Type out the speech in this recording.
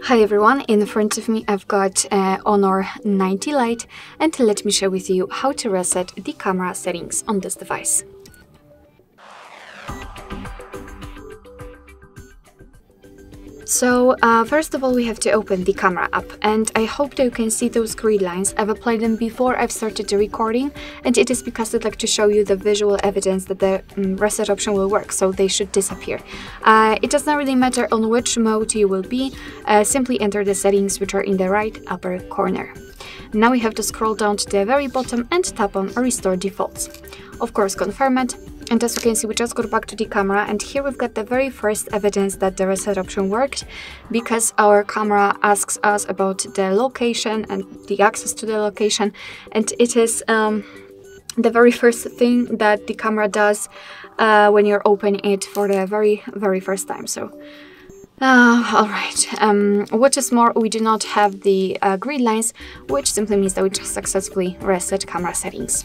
Hi everyone, in front of me I've got uh, Honor 90 Lite and let me share with you how to reset the camera settings on this device. So uh, first of all we have to open the camera app and I hope that you can see those grid lines. I've applied them before I've started the recording and it is because I'd like to show you the visual evidence that the um, reset option will work so they should disappear. Uh, it does not really matter on which mode you will be, uh, simply enter the settings which are in the right upper corner. Now we have to scroll down to the very bottom and tap on restore defaults. Of course confirm it and as you can see, we just got back to the camera and here we've got the very first evidence that the reset option worked because our camera asks us about the location and the access to the location and it is um, the very first thing that the camera does uh, when you're opening it for the very, very first time. So uh, Alright, um, what is more, we do not have the uh, grid lines, which simply means that we just successfully reset camera settings.